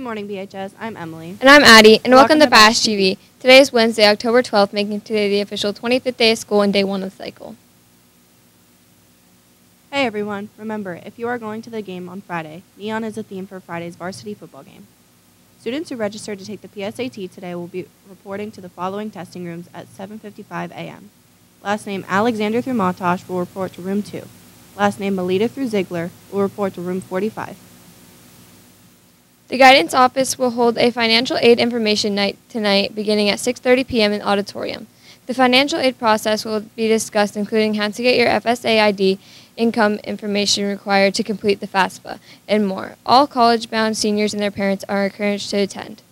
Good morning, BHS. I'm Emily. And I'm Addie, and welcome, welcome to Bash TV. Today is Wednesday, October 12th, making today the official 25th day of school and day one of the cycle. Hey everyone, remember, if you are going to the game on Friday, neon is a theme for Friday's varsity football game. Students who registered to take the PSAT today will be reporting to the following testing rooms at 7.55 a.m. Last name Alexander through Montosh will report to room 2. Last name Melita through Ziegler will report to room 45. The guidance office will hold a financial aid information night tonight beginning at 6:30 p.m. in auditorium. The financial aid process will be discussed including how to get your FSA ID, income information required to complete the FAFSA, and more. All college-bound seniors and their parents are encouraged to attend.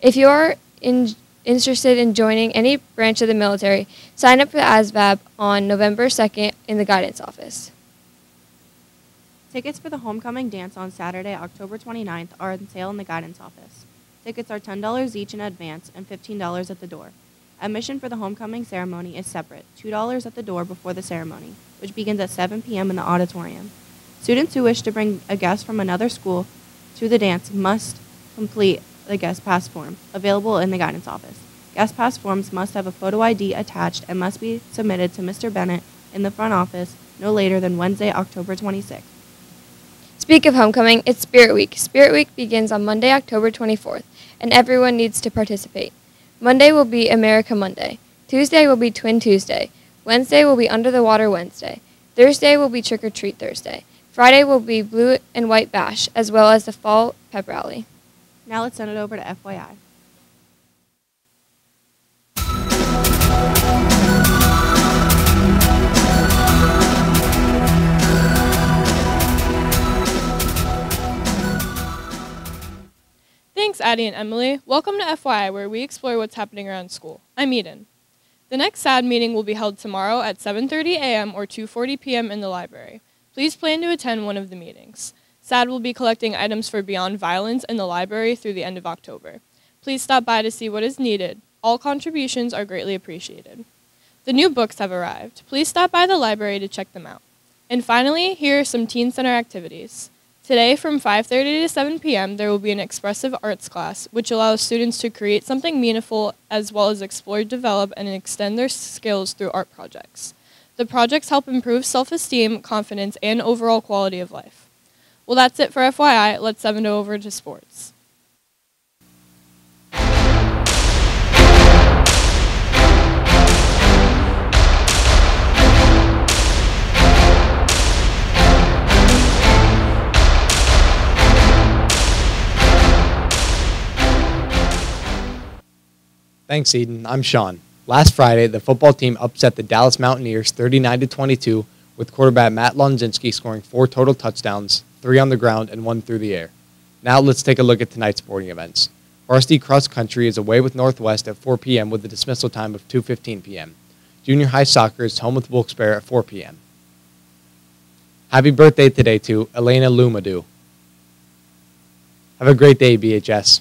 If you are in, interested in joining any branch of the military, sign up for the ASVAB on November 2nd in the guidance office. Tickets for the homecoming dance on Saturday, October 29th are on sale in the guidance office. Tickets are $10 each in advance and $15 at the door. Admission for the homecoming ceremony is separate, $2 at the door before the ceremony, which begins at 7 p.m. in the auditorium. Students who wish to bring a guest from another school to the dance must complete the guest pass form, available in the guidance office. Guest pass forms must have a photo ID attached and must be submitted to Mr. Bennett in the front office no later than Wednesday, October 26th. Speak of homecoming, it's Spirit Week. Spirit Week begins on Monday, October 24th, and everyone needs to participate. Monday will be America Monday. Tuesday will be Twin Tuesday. Wednesday will be Under the Water Wednesday. Thursday will be Trick or Treat Thursday. Friday will be Blue and White Bash, as well as the Fall Pep Rally. Now let's send it over to FYI. Addie and Emily. Welcome to FYI, where we explore what's happening around school. I'm Eden. The next SAD meeting will be held tomorrow at 7.30 a.m. or 2.40 p.m. in the library. Please plan to attend one of the meetings. SAD will be collecting items for Beyond Violence in the library through the end of October. Please stop by to see what is needed. All contributions are greatly appreciated. The new books have arrived. Please stop by the library to check them out. And finally, here are some Teen Center activities. Today from 5:30 to 7 p.m. there will be an expressive arts class which allows students to create something meaningful as well as explore, develop and extend their skills through art projects. The projects help improve self-esteem, confidence and overall quality of life. Well, that's it for FYI. Let's 7 over to sports. Thanks, Eden. I'm Sean. Last Friday, the football team upset the Dallas Mountaineers 39 22, with quarterback Matt Lonzinski scoring four total touchdowns, three on the ground and one through the air. Now let's take a look at tonight's sporting events. Varsity cross country is away with Northwest at 4 p.m. with a dismissal time of 2:15 p.m. Junior high soccer is home with Wilkes-Barre at 4 p.m. Happy birthday today to Elena Lumadu. Have a great day, BHS.